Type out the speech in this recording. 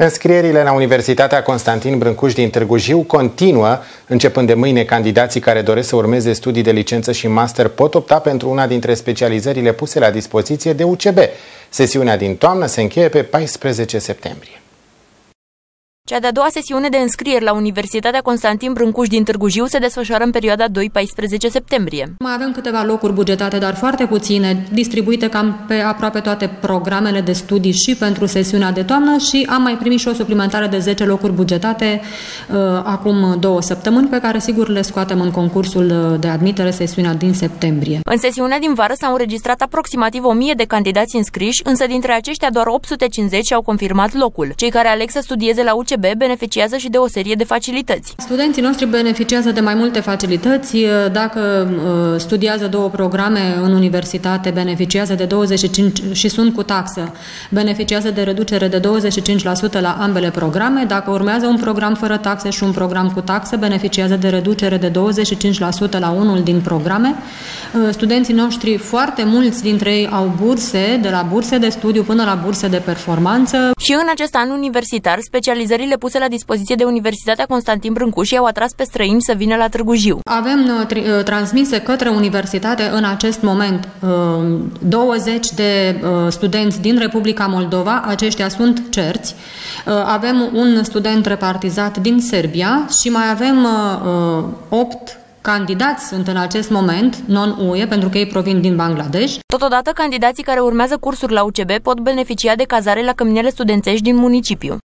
Înscrierile la Universitatea Constantin Brâncuș din Târgu Jiu continuă. Începând de mâine, candidații care doresc să urmeze studii de licență și master pot opta pentru una dintre specializările puse la dispoziție de UCB. Sesiunea din toamnă se încheie pe 14 septembrie. Cea de-a doua sesiune de înscrieri la Universitatea Constantin Brâncuș din Târgu Jiu se desfășoară în perioada 2-14 septembrie. Mai avem câteva locuri bugetate, dar foarte puține, distribuite cam pe aproape toate programele de studii și pentru sesiunea de toamnă și am mai primit și o suplimentare de 10 locuri bugetate uh, acum două săptămâni, pe care sigur le scoatem în concursul uh, de admitere sesiunea din septembrie. În sesiunea din vară s-au înregistrat aproximativ 1000 de candidați înscriși, însă dintre aceștia doar 850 au confirmat locul. Cei care aleg să studieze la UCB UCB beneficiază și de o serie de facilități. Studenții noștri beneficiază de mai multe facilități. Dacă uh, studiază două programe în universitate, beneficiază de 25 și sunt cu taxă, beneficiază de reducere de 25% la ambele programe. Dacă urmează un program fără taxe și un program cu taxă, beneficiază de reducere de 25% la unul din programe. Uh, studenții noștri, foarte mulți dintre ei au burse, de la burse de studiu până la burse de performanță. Și în acest an universitar, specializările Materiile puse la dispoziție de Universitatea Constantin Brâncuș au atras pe străini să vină la Târgu Jiu. Avem uh, uh, transmise către universitate în acest moment 20 uh, de studenți din Republica Moldova, aceștia sunt cerți. Avem un student repartizat din Serbia și mai avem 8 candidați sunt în acest moment non-UE pentru că ei provin din Bangladesh. Totodată, candidații care urmează cursuri la UCB pot beneficia de cazare la căminele studențești din municipiu.